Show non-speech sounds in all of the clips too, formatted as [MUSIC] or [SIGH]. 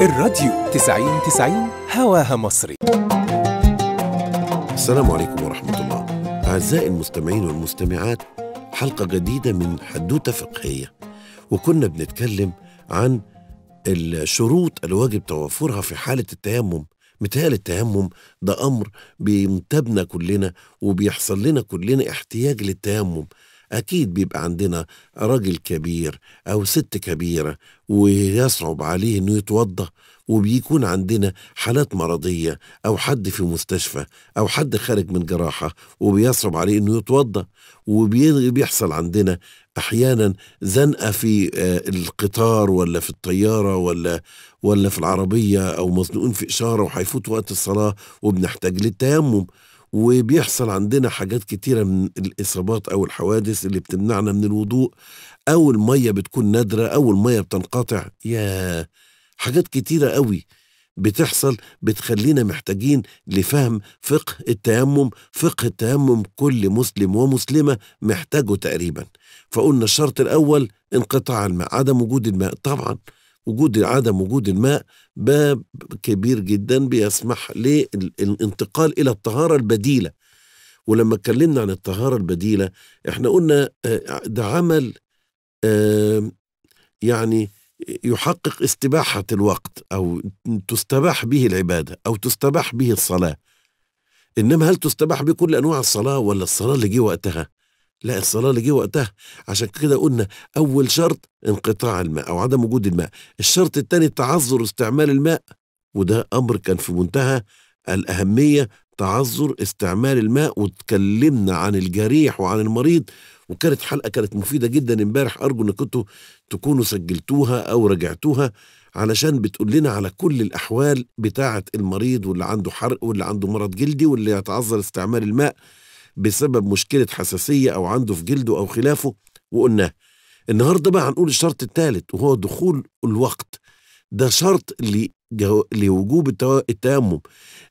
الراديو 90 90 هواها مصري. السلام عليكم ورحمة الله. أعزائي المستمعين والمستمعات حلقة جديدة من حدوتة فقهية. وكنا بنتكلم عن الشروط اللي واجب توفرها في حالة التيمم. مثال التيمم ده أمر بينتابنا كلنا وبيحصل لنا كلنا احتياج للتيمم. أكيد بيبقى عندنا راجل كبير أو ست كبيرة ويصعب عليه إنه يتوضأ وبيكون عندنا حالات مرضية أو حد في مستشفى أو حد خارج من جراحة وبيصعب عليه إنه يتوضأ وبيحصل عندنا أحيانا زنقة في آه، القطار ولا في الطيارة ولا ولا في العربية أو مزنوقين في إشارة وهيفوت وقت الصلاة وبنحتاج للتيمم. وبيحصل عندنا حاجات كتيرة من الإصابات أو الحوادث اللي بتمنعنا من الوضوء أو المية بتكون نادرة أو المية بتنقطع. يا حاجات كتيرة قوي بتحصل بتخلينا محتاجين لفهم فقه التيمم. فقه التيمم كل مسلم ومسلمة محتاجه تقريبا. فقلنا الشرط الأول انقطاع الماء عدم وجود الماء. طبعا وجود عدم وجود الماء باب كبير جدا بيسمح للانتقال إلى الطهارة البديلة. ولما اتكلمنا عن الطهارة البديلة إحنا قلنا آه، ده عمل يعني يحقق استباحة الوقت أو تستباح به العبادة أو تستباح به الصلاة. إنما هل تستباح بكل أنواع الصلاة ولا الصلاة اللي جه وقتها؟ لا الصلاة اللي جه وقتها. عشان كده قلنا أول شرط انقطاع الماء أو عدم وجود الماء. الشرط الثاني تعذر استعمال الماء وده أمر كان في منتهى الأهمية تعذر استعمال الماء. واتكلمنا عن الجريح وعن المريض وكانت حلقة كانت مفيدة جدا امبارح. أرجو إن كنتوا تكونوا سجلتوها أو رجعتوها علشان بتقول لنا على كل الأحوال بتاعة المريض واللي عنده حرق واللي عنده مرض جلدي واللي يتعذر استعمال الماء. بسبب مشكلة حساسية أو عنده في جلده أو خلافه وقلناه النهاردة بقى هنقول الشرط الثالث وهو دخول الوقت. ده شرط لوجوب التيمم.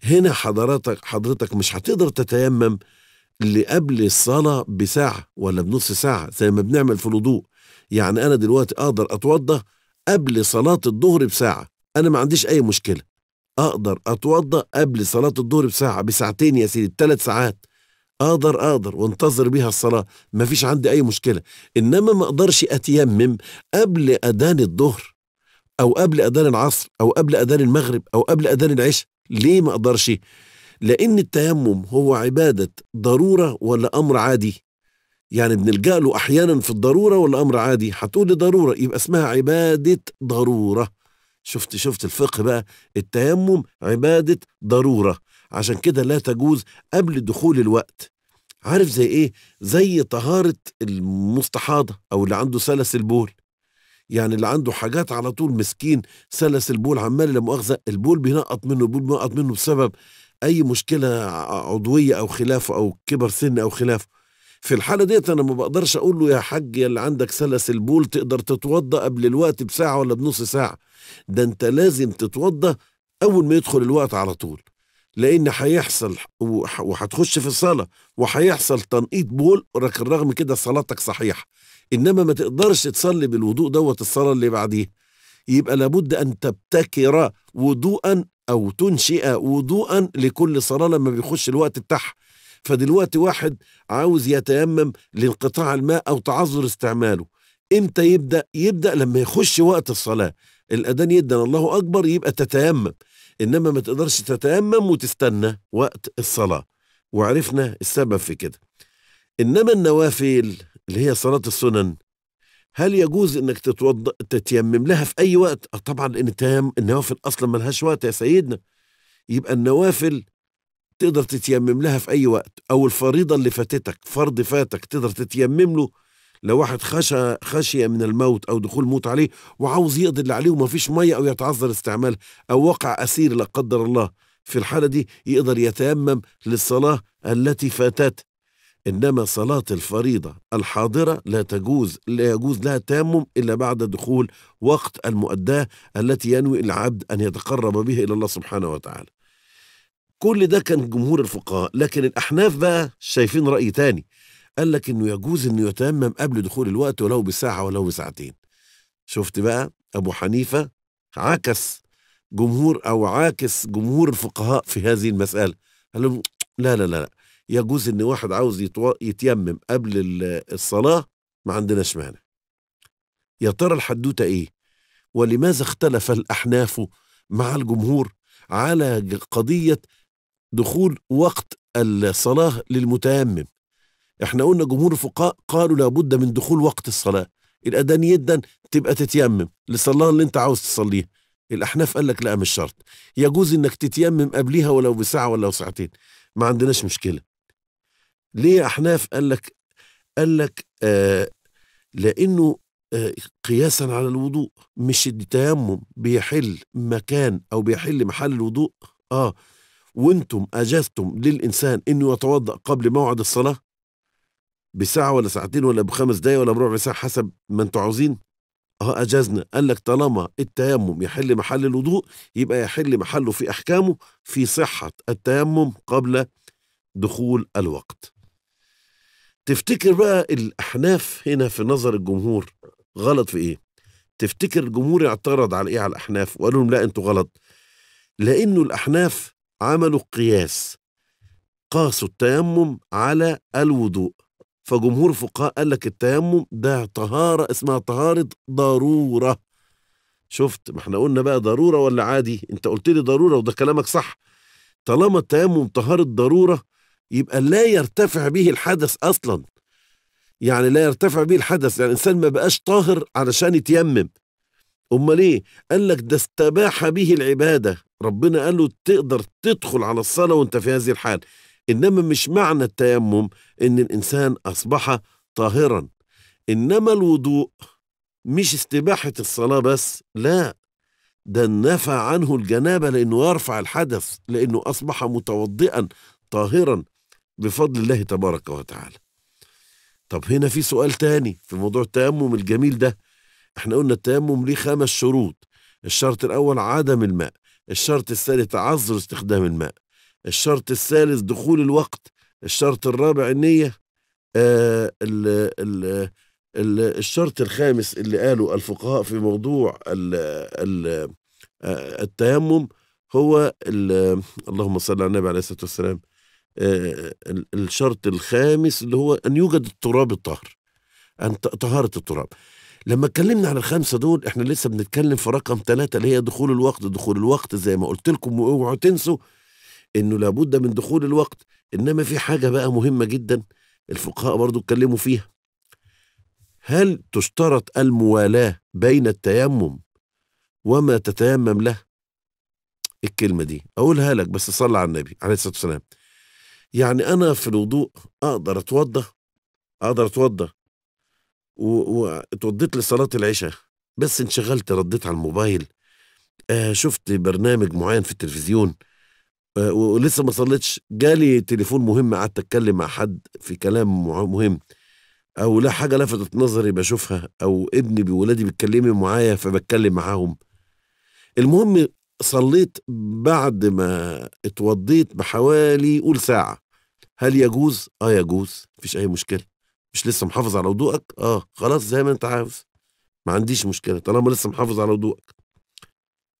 هنا حضرتك حضرتك مش هتقدر تتيمم قبل الصلاة بساعة ولا بنص ساعة زي ما بنعمل في الوضوء. يعني أنا دلوقتي أقدر أتوضى قبل صلاة الظهر بساعة. أنا ما عنديش أي مشكلة. أقدر أتوضى قبل صلاة الظهر بساعة بساعتين يا سيدي ثلاث ساعات. أقدر أقدر وانتظر بيها الصلاة. ما فيش عندي أي مشكلة. إنما ما أقدرش أتيمم قبل أذان الظهر أو قبل أذان العصر أو قبل أذان المغرب أو قبل أذان العشاء. ليه ما أقدرش؟ لأن التيمم هو عبادة ضرورة ولا أمر عادي؟ يعني بنلجأ له أحيانا في الضرورة ولا أمر عادي؟ هتقول لي ضرورة يبقى اسمها عبادة ضرورة. شفت شفت الفقه بقى؟ التيمم عبادة ضرورة. عشان كده لا تجوز قبل دخول الوقت. عارف زي إيه؟ زي طهارة المستحاضة أو اللي عنده سلس البول. يعني اللي عنده حاجات على طول مسكين سلس البول عمال لا مؤاخذة البول بينقط منه البول بينقط منه بسبب أي مشكلة عضوية أو خلافه أو كبر سن أو خلافه. في الحالة ديت أنا ما بقدرش أقول له يا حاج يا اللي عندك سلس البول تقدر تتوضى قبل الوقت بساعة ولا بنص ساعة. ده أنت لازم تتوضى أول ما يدخل الوقت على طول. لأن هيحصل وهتخش في الصلاه وهيحصل تنقيط بول رغم كده صلاتك صحيحة. إنما ما تقدرش تصلي بالوضوء دوت الصلاة اللي بعديه يبقى لابد أن تبتكر وضوءا أو تنشئ وضوءا لكل صلاة لما بيخش الوقت بتاعها. فدلوقتي واحد عاوز يتيمم لانقطاع الماء أو تعذر استعماله. إمتى يبدأ؟ يبدأ لما يخش وقت الصلاة. الأذان يدن الله أكبر يبقى تتيمم. إنما ما تقدرش تتيمم وتستنى وقت الصلاة. وعرفنا السبب في كده. إنما النوافل اللي هي صلاة السنن هل يجوز إنك تتوضا تتيمم لها في أي وقت؟ آه طبعا التيم النوافل أصلا ملهاش وقت يا سيدنا. يبقى النوافل تقدر تتيمم لها في أي وقت أو الفريضة اللي فاتتك فرض فاتك تقدر تتيمم له لو واحد خشى خشية من الموت أو دخول موت عليه وعاوز يقضي اللي عليه وما فيش مية أو يتعذر استعمالها أو وقع أسير لا قدر الله في الحالة دي يقدر يتيمم للصلاة التي فاتته إنما صلاة الفريضة الحاضرة لا تجوز لا يجوز لها التيمم إلا بعد دخول وقت المؤداة التي ينوي العبد أن يتقرب به إلى الله سبحانه وتعالى. كل ده كان جمهور الفقهاء لكن الأحناف بقى شايفين رأي تاني. قال لك إنه يجوز إنه يتيمم قبل دخول الوقت ولو بساعة ولو بساعتين. شفت بقى؟ أبو حنيفة عكس جمهور أو عاكس جمهور الفقهاء في هذه المسألة. قال لهم لا لا لا يجوز إن واحد عاوز. يتيمم قبل ال- الصلاة ما عندناش مانع. يا ترى الحدوتة إيه؟ ولماذا اختلف الأحناف مع الجمهور على قضية دخول وقت الصلاة للمتيمم؟ إحنا قلنا جمهور الفقهاء قالوا لابد من دخول وقت الصلاة. الأذان يدن تبقى تتيمم للصلاه اللي أنت عاوز تصليها. الأحناف قال لك لا مش شرط. يجوز إنك تتيمم قبليها ولو بساعة ولا ساعتين. ما عندناش مشكلة. ليه أحناف؟ قال لك قال لك آه لأنه آه قياسا على الوضوء مش التيمم بيحل مكان أو بيحل محل الوضوء. آه. وأنتم اجزتم للإنسان إنه يتوضأ قبل موعد الصلاة؟ بساعة ولا ساعتين ولا بخمس دقايق ولا بربع ساعة حسب ما أنتم عاوزين. آه اجزنا قال لك طالما التيمم يحل محل الوضوء يبقى يحل محله في أحكامه في صحة التيمم قبل دخول الوقت. تفتكر بقى الأحناف هنا في نظر الجمهور غلط في إيه؟ تفتكر الجمهور اعترض على إيه على الأحناف؟ وقالوا لهم لا أنتوا غلط. لأنه الأحناف عملوا قياس قاسوا التيمم على الوضوء. فجمهور الفقهاء قال لك التيمم ده طهارة اسمها طهارة ضرورة. شفت؟ ما إحنا قلنا بقى ضرورة ولا عادي؟ انت قلت لي ضرورة وده كلامك صح. طالما التيمم طهارة ضرورة يبقى لا يرتفع به الحدث أصلا. يعني لا يرتفع به الحدث يعني الإنسان ما بقاش طاهر علشان يتيمم. أمال إيه؟ قال لك ده استباح به العبادة. ربنا قال له تقدر تدخل على الصلاة وأنت في هذه الحال. إنما مش معنى التيمم إن الإنسان أصبح طاهرا. إنما الوضوء مش استباحة الصلاة بس لا ده نفى عنه الجنابة لأنه يرفع الحدث لأنه أصبح متوضئا طاهرا بفضل الله تبارك وتعالى. طب هنا في سؤال تاني في موضوع التيمم الجميل ده. إحنا قلنا التيمم ليه خمس شروط. الشرط الأول عدم الماء. الشرط الثاني تعذر استخدام الماء. الشرط الثالث دخول الوقت الشرط الرابع النية آه ال ال ال الشرط الخامس اللي قاله الفقهاء في موضوع ال ال آه التيمم هو ال- اللهم صل على النبي عليه الصلاة والسلام آه، ال- الشرط الخامس اللي هو أن يوجد التراب الطاهر أن طهارة التراب. لما اتكلمنا عن الخمسة دول إحنا لسه بنتكلم في رقم ثلاثة اللي هي دخول الوقت دخول الوقت زي ما قلت لكم وأوعوا تنسوا إنه لابد من دخول الوقت. إنما في حاجة بقى مهمة جدا الفقهاء برضو اتكلموا فيها. هل تشترط الموالاة بين التيمم وما تتيمم له؟ الكلمة دي أقولها لك بس صلى على النبي عليه الصلاة والسلام. يعني أنا في الوضوء أقدر أتوضى؟ أقدر أتوضى. و- واتوضيت لصلاة العشاء بس انشغلت رديت على الموبايل. آه شفت برنامج معين في التلفزيون. ولسه ما صليتش. جالي تليفون مهم قعدت اتكلم مع حد في كلام مهم. أو لا حاجة لفتت نظري بشوفها أو ابني بولادي بيتكلموا معايا فبتكلم معاهم. المهم صليت بعد ما اتوضيت بحوالي قول ساعة. هل يجوز؟ آه يجوز. مفيش أي مشكلة. مش لسه محافظ على وضوءك آه. خلاص زي ما أنت عاوز. ما عنديش مشكلة. طالما لسه محافظ على وضوءك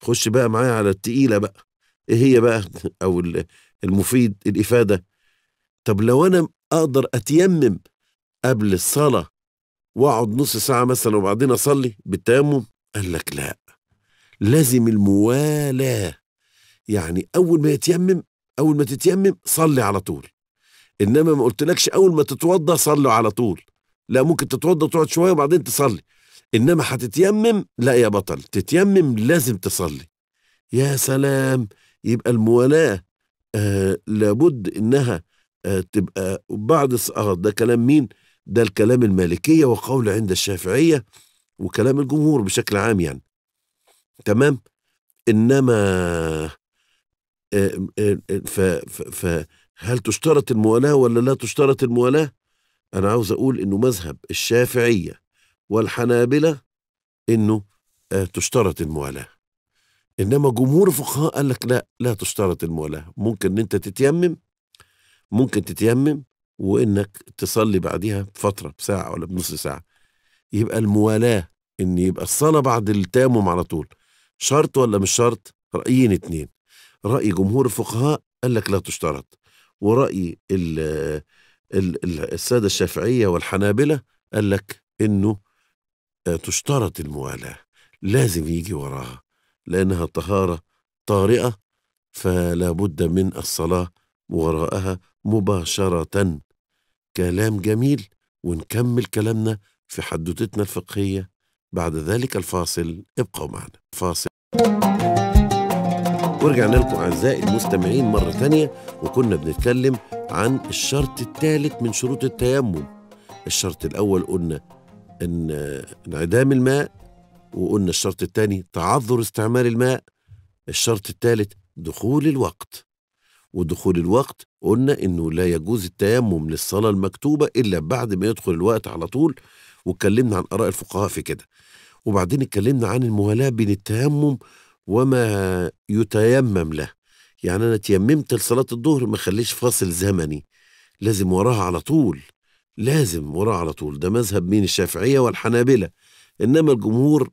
خش بقى معايا على التقيلة بقى. إيه هي بقى؟ أو ال- المفيد الإفادة. طب لو أنا أقدر أتيمم قبل الصلاة وأقعد نص ساعة مثلا وبعدين أصلي بالتيمم؟ قال لك لا. لازم الموالاة. يعني أول ما يتيمم أول ما تتيمم صلي على طول. إنما ما قلتلكش أول ما تتوضى صلي على طول. لا ممكن تتوضى وتقعد شوية وبعدين تصلي. إنما هتتيمم لا يا بطل تتيمم لازم تصلي. يا سلام! يبقى الموالاه آه لابد إنها آه تبقى بعد آه ده كلام مين؟ ده الكلام المالكية وقول عند الشافعية وكلام الجمهور بشكل عام يعني. تمام؟ إنما آه، آه، آه، فهل تشترط الموالاه ولا لا تشترط الموالاه؟ أنا عاوز أقول إنه مذهب الشافعية والحنابلة إنه آه، تشترط الموالاه. إنما جمهور الفقهاء قال لك لا لا تشترط الموالاه ممكن إن أنت تتيمم ممكن تتيمم وإنك تصلي بعديها بفترة بساعة ولا بنص ساعة. يبقى الموالاه إن يبقى الصلاة بعد التيمم على طول. شرط ولا مش شرط؟ رأيين اتنين. رأي جمهور الفقهاء قال لك لا تشترط. ورأي ال ال ال السادة الشافعية والحنابلة قال لك إنه آه، تشترط الموالاة لازم يجي وراها. لأنها طهارة طارئة فلا بد من الصلاة وراءها مباشرة. كلام جميل ونكمل كلامنا في حدوتتنا الفقهية. بعد ذلك الفاصل ابقوا معنا. فاصل. ورجعنا لكم أعزائي المستمعين مرة تانية وكنا بنتكلم عن الشرط الثالث من شروط التيمم. الشرط الأول قلنا إن انعدام الماء وقلنا الشرط الثاني تعذر استعمال الماء الشرط الثالث دخول الوقت. ودخول الوقت قلنا إنه لا يجوز التيمم للصلاة المكتوبة إلا بعد ما يدخل الوقت على طول واتكلمنا عن آراء الفقهاء في كده. وبعدين اتكلمنا عن الموالاه بين التيمم وما يتيمم له. يعني أنا تيممت لصلاة الظهر ما خليش فاصل زمني. لازم وراها على طول. لازم وراها على طول. ده مذهب مين؟ الشافعية والحنابلة. إنما الجمهور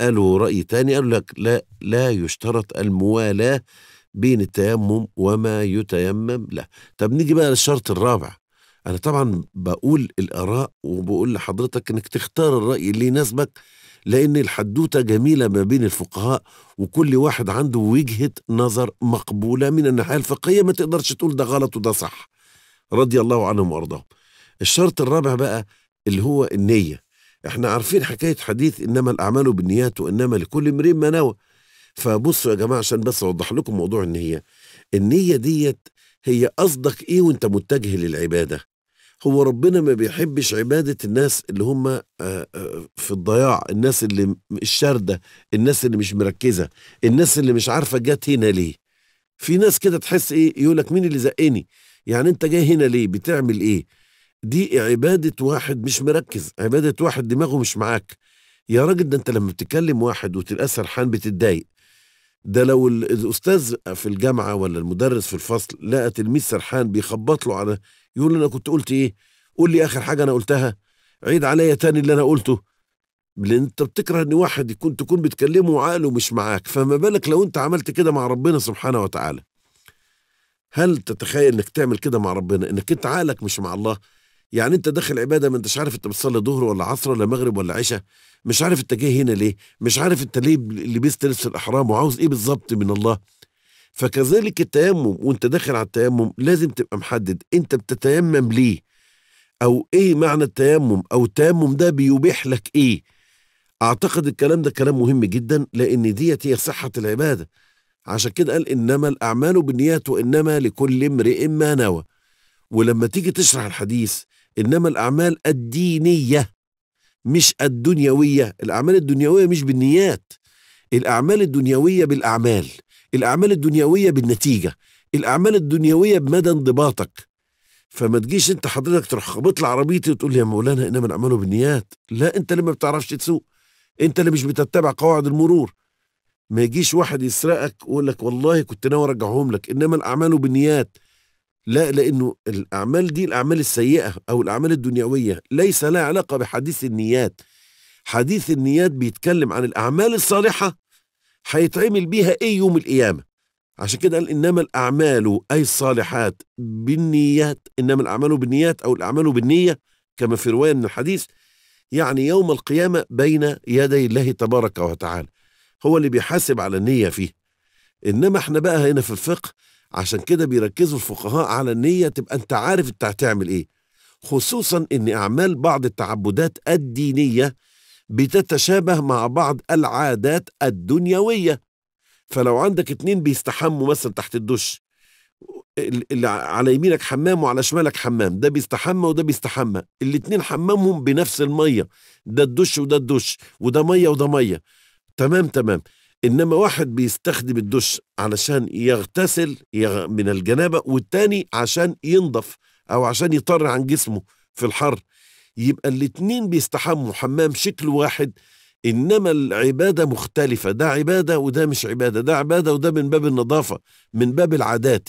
قالوا رأي تاني قالوا لك لا لا يشترط الموالاة بين التيمم وما يتيمم له. طب نيجي بقى للشرط الرابع. أنا طبعا بقول الآراء وبقول لحضرتك إنك تختار الرأي اللي يناسبك لأن الحدوتة جميلة ما بين الفقهاء وكل واحد عنده وجهة نظر مقبولة من الناحية الفقهية ما تقدرش تقول ده غلط وده صح. رضي الله عنهم وأرضاهم. الشرط الرابع بقى اللي هو النية. إحنا عارفين حكاية حديث إنما الأعمال بالنيات وإنما لكل امرئ ما نوى. فبصوا يا جماعة عشان بس أوضح لكم موضوع النية. النية ديت هي قصدك إيه وأنت متجه للعبادة؟ هو ربنا ما بيحبش عبادة الناس اللي هم آه، آه، في الضياع الناس اللي الشاردة الناس اللي مش مركزة الناس اللي مش عارفة جت هنا ليه؟ في ناس كده تحس إيه يقول لك مين اللي زقني؟ يعني أنت جاي هنا ليه؟ بتعمل إيه؟ دي عبادة واحد مش مركز عبادة واحد دماغه مش معاك. يا راجل ده انت لما بتكلم واحد وتلقاه سرحان بتتضايق. ده لو ال- الأستاذ في الجامعة ولا المدرس في الفصل لقى تلميذ سرحان بيخبط له على يقول له أنا كنت قلت إيه؟ قول لي آخر حاجة أنا قلتها. عيد عليا تاني اللي أنا قلته. لأن أنت بتكره إن واحد يكون تكون بتكلمه وعقله مش معاك. فما بالك لو أنت عملت كده مع ربنا سبحانه وتعالى. هل تتخيل إنك تعمل كده مع ربنا؟ إنك أنت عقلك مش مع الله؟ يعني انت داخل عبادة ما انتش عارف انت بتصلي ظهر ولا عصر ولا مغرب ولا عشاء مش عارف انت جاي هنا ليه مش عارف انت ليه لبست لبس الإحرام وعاوز إيه بالظبط من الله. فكذلك التيمم وانت داخل على التيمم لازم تبقى محدد انت بتتيمم ليه أو إيه معنى التيمم أو التيمم ده بيبيح لك إيه. اعتقد الكلام ده كلام مهم جدا لأن ديت هي صحة العبادة. عشان كده قال إنما الأعمال بالنيات وإنما لكل امرئ ما نوى. ولما تيجي تشرح الحديث إنما الأعمال الدينية مش الدنيوية. الأعمال الدنيوية مش بالنيات. الأعمال الدنيوية بالأعمال. الأعمال الدنيوية بالنتيجة. الأعمال الدنيوية بمدى انضباطك. فما تجيش أنت حضرتك تروح خبط لي عربيتي وتقول لي يا مولانا إنما الأعمال بالنيات. لا أنت اللي ما بتعرفش تسوق. أنت اللي مش بتتبع قواعد المرور. ما يجيش واحد يسرقك ويقول لك والله كنت ناوي أرجعهم لك. إنما الأعمال بالنيات. لا لأنه الأعمال دي الأعمال السيئة أو الأعمال الدنيوية ليس لها علاقة بحديث النيات. حديث النيات بيتكلم عن الأعمال الصالحة هيتعمل بيها إيه يوم القيامة؟ عشان كده قال إنما الأعمال أي الصالحات بالنيات إنما الأعمال بالنيات أو الأعمال بالنية كما في رواية من الحديث يعني يوم القيامة بين يدي الله تبارك وتعالى. هو اللي بيحاسب على النية فيه. إنما إحنا بقى هنا في الفقه عشان كده بيركزوا الفقهاء على النية تبقى انت عارف انت هتعمل إيه. خصوصا إن أعمال بعض التعبدات الدينية بتتشابه مع بعض العادات الدنيوية. فلو عندك اتنين بيستحموا مثلا تحت الدش اللي على يمينك حمام وعلى شمالك حمام ده بيستحمى وده بيستحمى. الاتنين حمامهم بنفس المية ده الدش وده الدش وده مية وده مية. تمام تمام. إنما واحد بيستخدم الدش علشان يغتسل يغ- من الجنابة والتاني عشان ينضف أو عشان يطر عن جسمه في الحر. يبقى الاتنين بيستحموا حمام شكل واحد. إنما العبادة مختلفة. ده عبادة وده مش عبادة. ده عبادة وده من باب النظافة من باب العادات.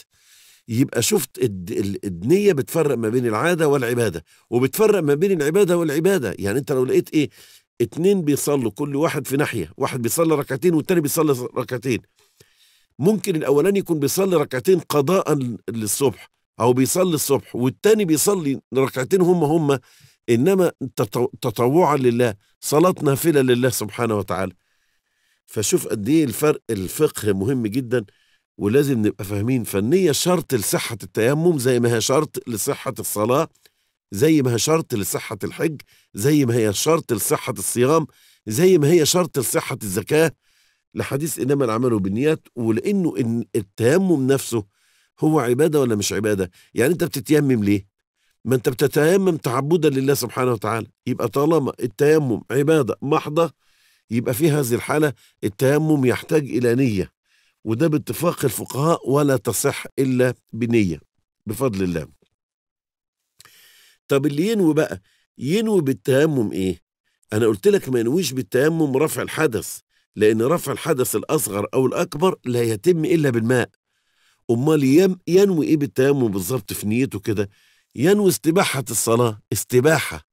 يبقى شفت الد- ال- النية بتفرق ما بين العادة والعبادة. وبتفرق ما بين العبادة والعبادة. يعني أنت لو لقيت إيه؟ اتنين بيصلوا كل واحد في ناحية واحد بيصلي ركعتين والتاني بيصلي ركعتين. ممكن الأولاني يكون بيصلي ركعتين قضاء للصبح أو بيصلي الصبح والتاني بيصلي ركعتين هم هم. إنما تطو- تطوعا لله صلاة نافلة لله سبحانه وتعالى. فشوف قد إيه الفرق الفقه مهم جدا ولازم نبقى فاهمين. فالنية شرط لصحة التيمم زي ما هي شرط لصحة الصلاة. زي ما هي شرط لصحة الحج زي ما هي شرط لصحة الصيام زي ما هي شرط لصحة الزكاة. لحديث إنما العمل بالنيات ولأنه إن التيمم نفسه هو عبادة ولا مش عبادة؟ يعني أنت بتتيمم ليه؟ ما أنت بتتيمم تعبدا لله سبحانه وتعالى. يبقى طالما التيمم عبادة محضة يبقى في هذه الحالة التيمم يحتاج إلى نية. وده باتفاق الفقهاء ولا تصح إلا بنية بفضل الله. طب اللي ينوي بقى؟ ينوي بالتيمم إيه؟ أنا قلت لك ما ينويش بالتيمم رفع الحدث لأن رفع الحدث الأصغر أو الأكبر لا يتم إلا بالماء. أمال يم- ينوي إيه بالتيمم بالظبط في نيته كده؟ ينوي استباحة الصلاة استباحة.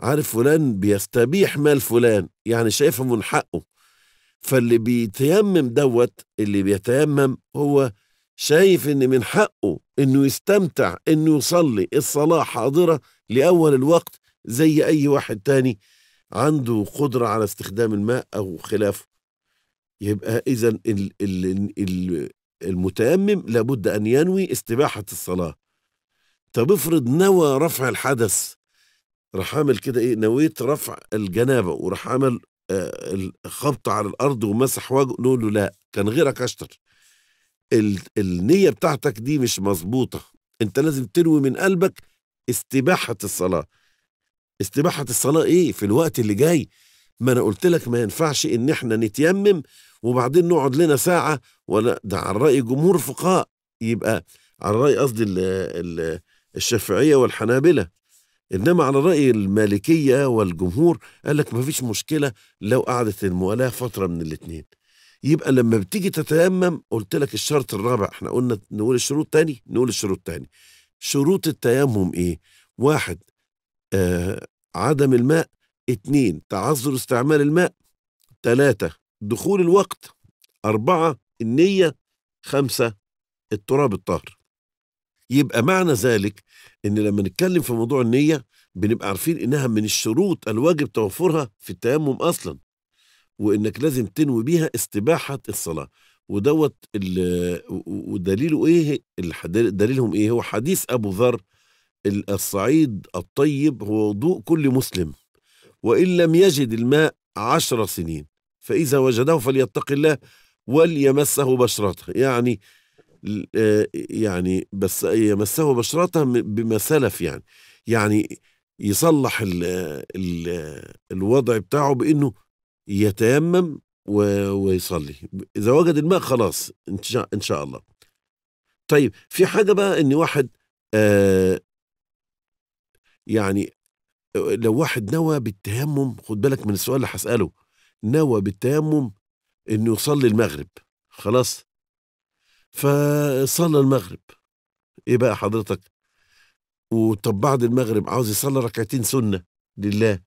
عارف فلان بيستبيح مال فلان يعني شايفه من حقه. فاللي بيتيمم دوت اللي بيتيمم هو شايف إن من حقه إنه يستمتع إنه يصلي الصلاة حاضرة لأول الوقت زي أي واحد تاني عنده قدرة على استخدام الماء أو خلافه. يبقى إذا ال- ال- ال- المتيمم لابد أن ينوي استباحة الصلاة. طب افرض نوى رفع الحدث راح عامل كده إيه؟ نويت رفع الجنابة وراح عمل آه، الخبط على الأرض ومسح وجهه نقول له لا كان غيرك أشطر. ال- النية بتاعتك دي مش مظبوطة. انت لازم تنوي من قلبك استباحة الصلاة. استباحة الصلاة إيه؟ في الوقت اللي جاي. ما أنا قلت لك ما ينفعش ان إحنا نتيمم وبعدين نقعد لنا ساعة ولا ده على رأي جمهور الفقهاء يبقى على رأي قصدي ال- ال- الشافعية والحنابلة. انما على رأي المالكية والجمهور قال لك ما فيش مشكلة لو قعدت الموالاه فترة من الاثنين يبقى لما بتيجي تتيمم قلت لك الشرط الرابع إحنا قلنا نقول الشروط تاني نقول الشروط تاني. شروط التيمم إيه؟ واحد آه عدم الماء. اتنين تعذر استعمال الماء. تلاتة دخول الوقت. أربعة النية. خمسة التراب الطاهر يبقى معنى ذلك إن لما نتكلم في موضوع النية بنبقى عارفين إنها من الشروط الواجب توفرها في التيمم أصلا. وإنك لازم تنوي بيها استباحة الصلاة. ودوت ودليله إيه؟ دليلهم إيه؟ هو حديث أبو ذر ال- الصعيد الطيب هو وضوء كل مسلم. وإن لم يجد الماء عشر سنين فإذا وجده فليتق الله وليمسه بشرته. يعني آه، يعني بس يمسه بشرته بما سلف يعني. يعني يصلح ال ال الوضع بتاعه بإنه يتيمم ويصلي. إذا وجد الماء خلاص إن شاء الله. طيب في حاجة بقى إن واحد آه يعني لو واحد نوى بالتيمم خد بالك من السؤال اللي هسأله نوى بالتيمم إنه يصلي المغرب خلاص؟ فصلى المغرب. إيه بقى حضرتك؟ وطب بعد المغرب عاوز يصلي ركعتين سنة لله.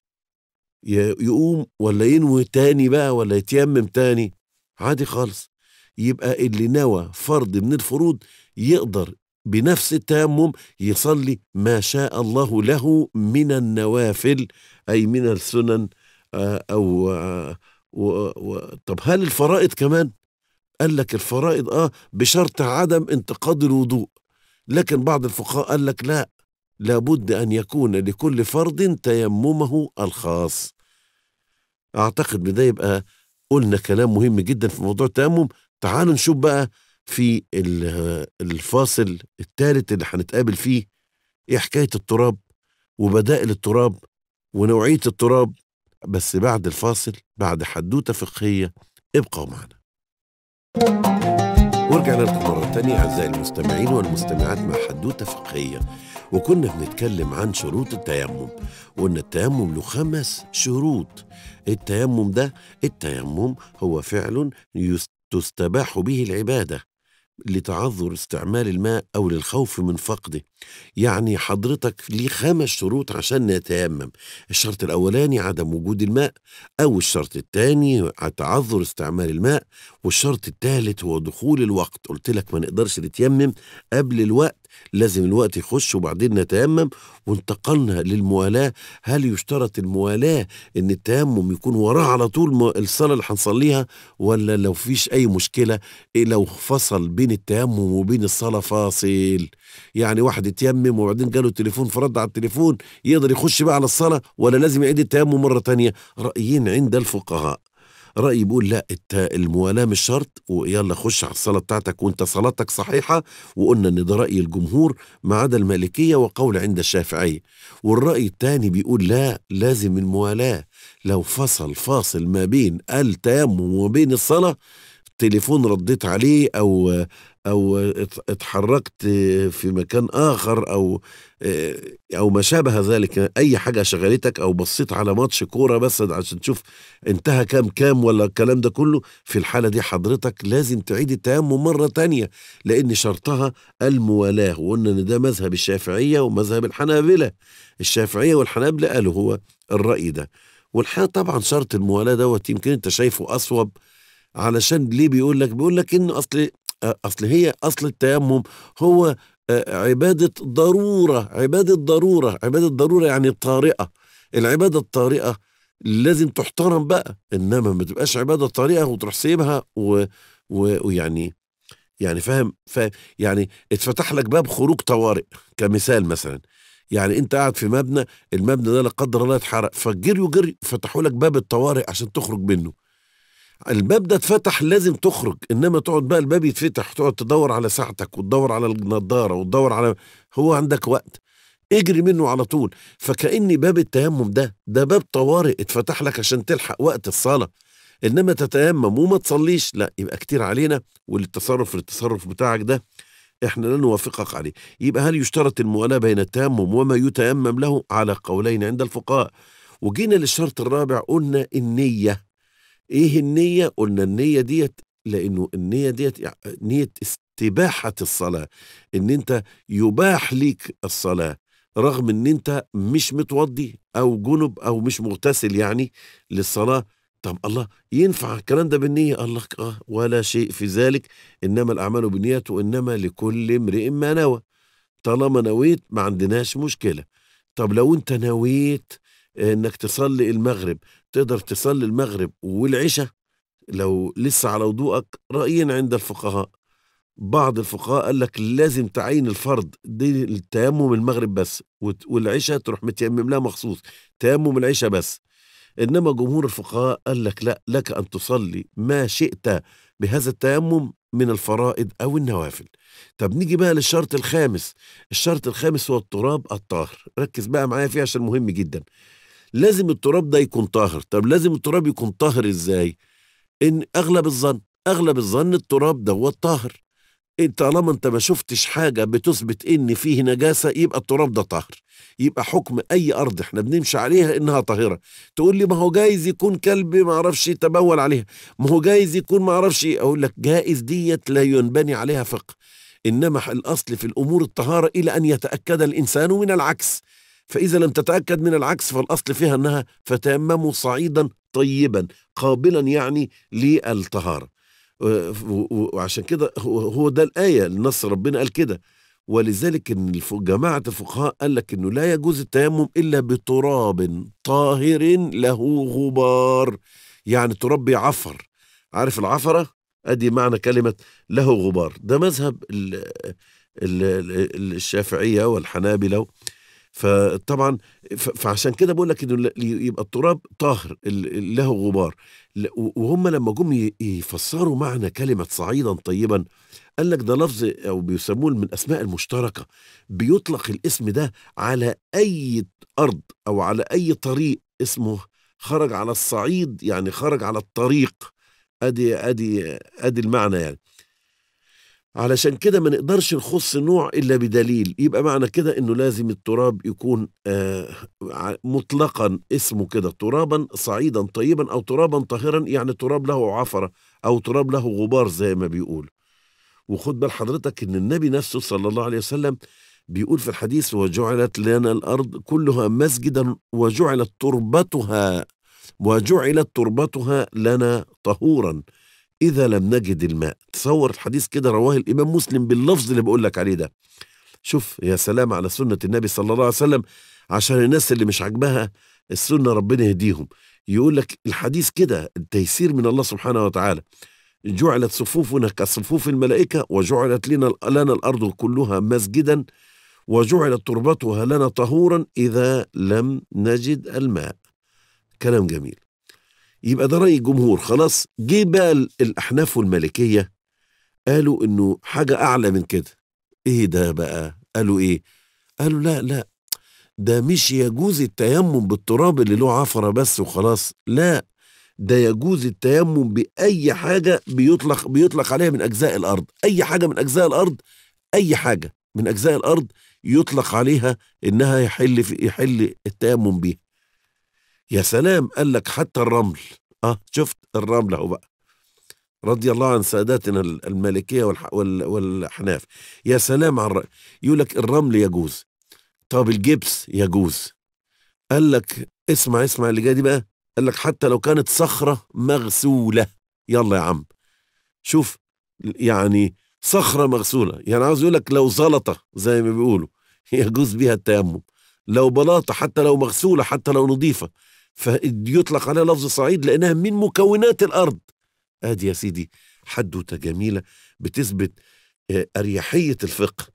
يقوم ولا ينوي تاني بقى ولا يتيمم تاني؟ عادي خالص. يبقى اللي نوى فرض من الفروض يقدر بنفس التيمم يصلي ما شاء الله له من النوافل أي من السنن آه، أو آه، و و طب هل الفرائض كمان؟ قال لك الفرائض آه بشرط عدم انتقاد الوضوء. لكن بعض الفقهاء قال لك لا لابد أن يكون لكل فرض تيممه الخاص. أعتقد بده يبقى قلنا كلام مهم جدا في موضوع التيمم. تعالوا نشوف بقى في ال- الفاصل الثالث اللي هنتقابل فيه إيه حكاية التراب وبدائل التراب ونوعية التراب. بس بعد الفاصل بعد حدوتة فقهية ابقوا معنا. ورجعنا لكم مرة تانية أعزائي المستمعين والمستمعات مع حدوتة فقهية وكنا بنتكلم عن شروط التيمم وقلنا التيمم له خمس شروط. التيمم ده التيمم هو فعل تستباح به العبادة. لتعذر استعمال الماء أو للخوف من فقده. يعني حضرتك ليه خمس شروط عشان نتيمم. الشرط الأولاني عدم وجود الماء أو الشرط الثاني تعذر استعمال الماء والشرط الثالث هو دخول الوقت. قلت لك ما نقدرش نتيمم قبل الوقت. لازم الوقت يخش وبعدين نتيمم وانتقلنا للموالاة. هل يشترط الموالاة إن التيمم يكون وراه على طول الصلاة اللي هنصليها؟ ولا لو فيش أي مشكلة إيه لو فصل بين التيمم وبين الصلاة فاصل؟ يعني واحد اتيمم وبعدين جاله تليفون فرد على التليفون يقدر يخش بقى على الصلاة ولا لازم يعيد التيمم مرة تانية؟ رأيين عند الفقهاء. رأيي بيقول لا الموالاة مش شرط ويلا خش على الصلاة بتاعتك وانت صلاتك صحيحة وقلنا إن ده رأي الجمهور ما عدا المالكية وقول عند الشافعية. والرأي الثاني بيقول لا لازم الموالاة لو فصل فاصل ما بين التيمم وما بين الصلاة تليفون رديت عليه أو أو اتحركت في مكان آخر أو أو ما شابه ذلك أي حاجة شغلتك أو بصيت على ماتش كورة بس عشان تشوف انتهى كام كام ولا الكلام ده كله في الحالة دي حضرتك لازم تعيد التيمم مرة تانية لأن شرطها الموالاه وقلنا إن ده مذهب الشافعية ومذهب الحنابلة. الشافعية والحنابلة قالوا هو الرأي ده. والحقيقة طبعا شرط الموالاه دوت يمكن أنت شايفه أصوب علشان ليه بيقول لك؟ بيقول لك إن أصل أصل هي أصل التيمم هو عبادة ضرورة عبادة ضرورة عبادة ضرورة يعني طارئة. العبادة الطارئة لازم تحترم بقى إنما ما تبقاش عبادة طارئة وتروح سيبها و... و... ويعني يعني فاهم فاهم يعني اتفتح لك باب خروج طوارئ كمثال مثلا. يعني أنت قاعد في مبنى المبنى ده لا قدر الله اتحرق فجري وجري فتحوا لك باب الطوارئ عشان تخرج منه. الباب ده اتفتح لازم تخرج إنما تقعد بقى الباب يتفتح تقعد تدور على ساعتك وتدور على النضارة وتدور على هو عندك وقت. اجري منه على طول. فكأن باب التيمم ده ده باب طوارئ اتفتح لك عشان تلحق وقت الصلاة. إنما تتيمم وما تصليش لا يبقى كتير علينا والتصرف التصرف بتاعك ده إحنا لا نوافقك عليه. يبقى هل يشترط الموالاة بين التيمم وما يتيمم له؟ على قولين عند الفقهاء. وجينا للشرط الرابع قلنا النية. إيه النية؟ قلنا النية ديت لأنه النية ديت نية استباحة الصلاة إن أنت يباح ليك الصلاة رغم إن أنت مش متوضي أو جنب أو مش مغتسل يعني للصلاة. طب الله ينفع الكلام ده بالنية؟ الله آه ولا شيء في ذلك إنما الأعمال بالنيات وإنما لكل امرئ ما نوى. طالما نويت ما عندناش مشكلة. طب لو أنت نويت إنك تصلي المغرب تقدر تصلي المغرب والعشاء لو لسه على وضوءك رأيين عند الفقهاء. بعض الفقهاء قال لك لازم تعين الفرض دي التيمم المغرب بس والعشاء تروح متيمم لها مخصوص تيمم العشاء بس. إنما جمهور الفقهاء قال لك لا لك أن تصلي ما شئت بهذا التيمم من الفرائض أو النوافل. طب نيجي بقى للشرط الخامس. الشرط الخامس هو التراب الطاهر. ركز بقى معايا فيه عشان مهم جدا. لازم التراب ده يكون طاهر. طب لازم التراب يكون طاهر إزاي؟ إن أغلب الظن أغلب الظن التراب دوت طاهر. طالما أنت ما شفتش حاجة بتثبت إن فيه نجاسة يبقى التراب ده طاهر. يبقى حكم أي أرض إحنا بنمشي عليها إنها طاهرة. تقول لي ما هو جايز يكون كلب ما أعرفش يتبول عليها. ما هو جايز يكون ما أعرفش أقول لك جائز ديت لا ينبني عليها فقه. إنما الأصل في الأمور الطهارة إلى أن يتأكد الإنسان من العكس. فإذا لم تتأكد من العكس فالأصل فيها أنها فتيمموا صعيدا طيبا قابلا يعني للطهارة. وعشان كده هو ده الآية النص ربنا قال كده. ولذلك إن جماعة الفقهاء قال لك إنه لا يجوز التيمم إلا بتراب طاهر له غبار. يعني تراب بيعفر عارف العفرة؟ أدي معنى كلمة له غبار. ده مذهب ال ال الشافعية والحنابلة. فطبعا فعشان كده بقول لك إنه يبقى التراب طاهر له غبار. وهم لما جم يفسروا معنى كلمة صعيدا طيبا قال لك ده لفظ أو بيسموه من الاسماء المشتركة. بيطلق الاسم ده على أي أرض أو على أي طريق اسمه خرج على الصعيد يعني خرج على الطريق. ادي ادي أدي المعنى يعني. علشان كده ما نقدرش نخص نوع إلا بدليل. يبقى معنى كده إنه لازم التراب يكون آه مطلقا اسمه كده ترابا صعيدا طيبا أو ترابا طاهرا يعني تراب له عفرة أو تراب له غبار زي ما بيقول. وخد بال حضرتك إن النبي نفسه صلى الله عليه وسلم بيقول في الحديث وجعلت لنا الأرض كلها مسجدا وجعلت تربتها وجعلت تربتها لنا طهورا. إذا لم نجد الماء. تصور الحديث كده رواه الإمام مسلم باللفظ اللي بقول لك عليه ده. شوف يا سلام على سنة النبي صلى الله عليه وسلم. عشان الناس اللي مش عاجباها السنة ربنا يهديهم. يقول لك الحديث كده التيسير من الله سبحانه وتعالى. جعلت صفوفنا كصفوف الملائكة وجعلت لنا لنا الأرض كلها مسجدا وجعلت تربتها لنا طهورا إذا لم نجد الماء. كلام جميل. يبقى ده رأي الجمهور. خلاص جه بقى الأحناف والمالكية قالوا إنه حاجة أعلى من كده. إيه ده بقى؟ قالوا إيه؟ قالوا لا لا ده مش يجوز التيمم بالتراب اللي له عفرة بس وخلاص. لا ده يجوز التيمم بأي حاجة بيطلق بيطلق عليها من أجزاء الأرض. أي حاجة من أجزاء الأرض أي حاجة من أجزاء الأرض يطلق عليها إنها يحل في يحل التيمم بيها. يا سلام قال لك حتى الرمل. آه شفت الرمل أهو بقى. رضي الله عن ساداتنا المالكية والح... وال... والاحناف يا سلام على الر... يقول لك الرمل يجوز. طب الجبس يجوز. قال لك اسمع اسمع اللي جاي دي بقى. قال لك حتى لو كانت صخرة مغسولة. يلا يا عم. شوف يعني صخرة مغسولة. يعني عاوز يقول لك لو زلطة زي ما بيقولوا. [LAUGHS] يجوز بيها التيمم. لو بلاطة حتى لو مغسولة حتى لو نظيفة. فيطلق عليها لفظ صعيد لأنها من مكونات الأرض. ادي يا سيدي حدوتة جميلة بتثبت أريحية الفقه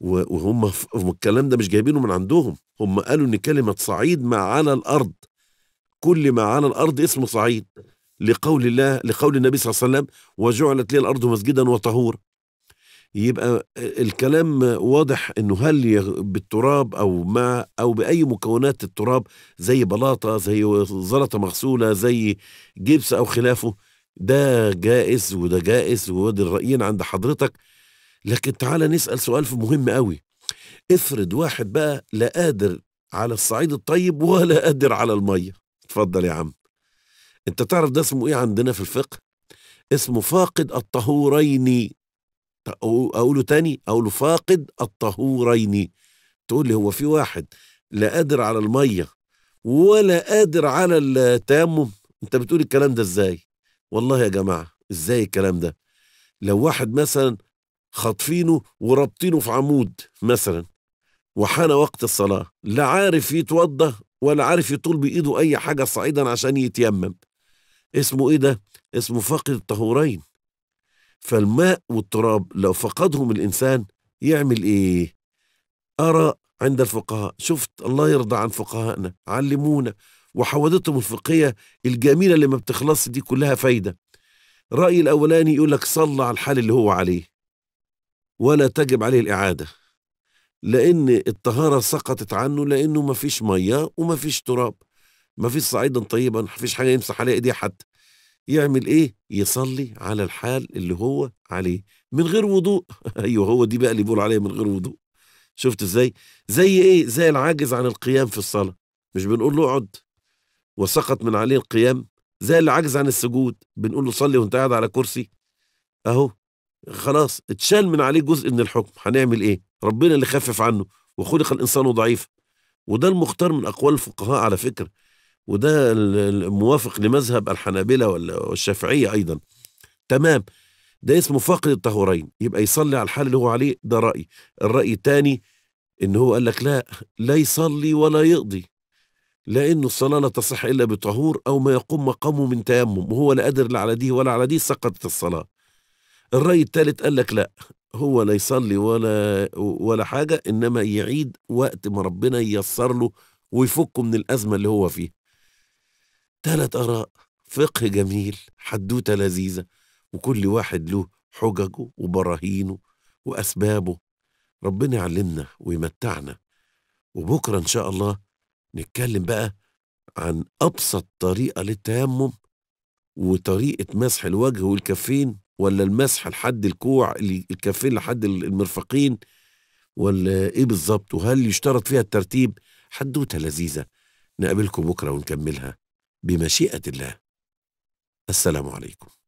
وهم الكلام ده مش جايبينه من عندهم. هم قالوا إن كلمة صعيد ما على الأرض. كل ما على الأرض اسمه صعيد. لقول الله لقول النبي صلى الله عليه وسلم وجعلت لي الأرض مسجدا وطهورا. يبقى الكلام واضح إنه هل بالتراب أو مع أو بأي مكونات التراب زي بلاطة زي زلطة مغسولة زي جبس أو خلافه ده جائز وده جائز وده الرايين عند حضرتك. لكن تعالى نسأل سؤال مهم قوي افرض واحد بقى لا قادر على الصعيد الطيب ولا قادر على المية. اتفضل يا عم. أنت تعرف ده اسمه إيه عندنا في الفقه؟ اسمه فاقد الطهورين. أقوله تاني أقوله فاقد الطهورين. تقول لي هو في واحد لا قادر على المية ولا قادر على التيمم. أنت بتقول الكلام ده إزاي؟ والله يا جماعة إزاي الكلام ده؟ لو واحد مثلا خاطفينه ورابطينه في عمود مثلا وحان وقت الصلاة لا عارف يتوضى ولا عارف يطول بإيده أي حاجة صعيدا عشان يتيمم. اسمه إيه ده؟ اسمه فاقد الطهورين. فالماء والتراب لو فقدهم الإنسان يعمل إيه؟ أرى عند الفقهاء شفت الله يرضى عن فقهائنا علمونا وحوادثهم الفقهية الجميلة اللي ما بتخلص دي كلها فايدة. رأيي الأولاني يقول لك صلى على الحال اللي هو عليه ولا تجب عليه الإعادة لأن الطهارة سقطت عنه لأنه ما فيش مية وما فيش تراب. ما فيش صعيدا طيبا ما فيش حاجة يمسح عليها إيديه حتى. يعمل إيه؟ يصلي على الحال اللي هو عليه من غير وضوء. [LAUGHS] أيوه هو دي بقى اللي بيقول عليه من غير وضوء. شفت إزاي؟ زي إيه؟ زي العاجز عن القيام في الصلاة. مش بنقول له اقعد. وسقط من عليه القيام. زي اللي عاجز عن السجود. بنقول له صلي وأنت قاعد على كرسي. أهو خلاص اتشال من عليه جزء من الحكم. هنعمل إيه؟ ربنا اللي خفف عنه. وخلق الإنسان ضعيف وده المختار من أقوال الفقهاء على فكرة. وده الموافق لمذهب الحنابلة والشافعية أيضا. تمام. ده اسمه فاقد الطهورين. يبقى يصلي على الحال اللي هو عليه ده رأي. الرأي الثاني إن هو قال لك لا لا يصلي ولا يقضي لأنه الصلاة لا تصح إلا بطهور أو ما يقوم مقامه من تيمم وهو لا قادر لا على دي ولا على دي سقطت الصلاة. الرأي الثالث قال لك لا هو لا يصلي ولا ولا حاجة إنما يعيد وقت ما ربنا ييسر له ويفكه من الأزمة اللي هو فيها. ثلاث آراء فقه جميل حدوتة لذيذة وكل واحد له حججه وبراهينه وأسبابه. ربنا يعلمنا ويمتعنا. وبكرة إن شاء الله نتكلم بقى عن أبسط طريقة للتيمم وطريقة مسح الوجه والكفين ولا المسح لحد الكوع الكفين لحد المرفقين ولا إيه بالظبط؟ وهل يشترط فيها الترتيب؟ حدوتة لذيذة. نقابلكم بكرة ونكملها. بمشيئة الله. السلام عليكم.